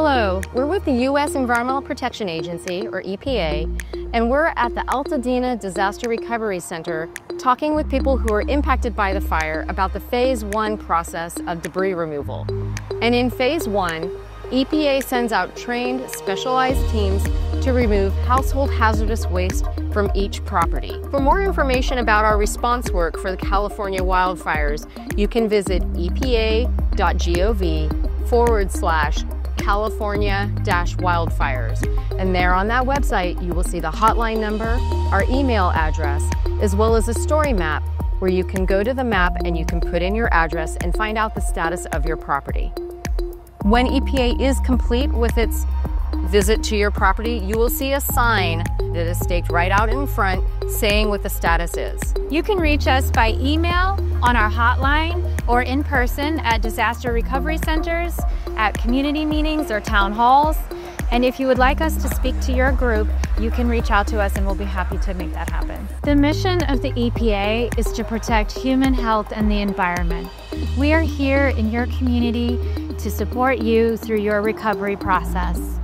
Hello, we're with the U.S. Environmental Protection Agency, or EPA, and we're at the Altadena Disaster Recovery Center talking with people who are impacted by the fire about the Phase 1 process of debris removal. And in Phase 1, EPA sends out trained, specialized teams to remove household hazardous waste from each property. For more information about our response work for the California wildfires, you can visit epa.gov forward slash California wildfires. And there on that website, you will see the hotline number, our email address, as well as a story map where you can go to the map and you can put in your address and find out the status of your property. When EPA is complete with its visit to your property, you will see a sign that is staked right out in front saying what the status is. You can reach us by email, on our hotline, or in person at disaster recovery centers, at community meetings or town halls. And if you would like us to speak to your group, you can reach out to us and we'll be happy to make that happen. The mission of the EPA is to protect human health and the environment. We are here in your community to support you through your recovery process.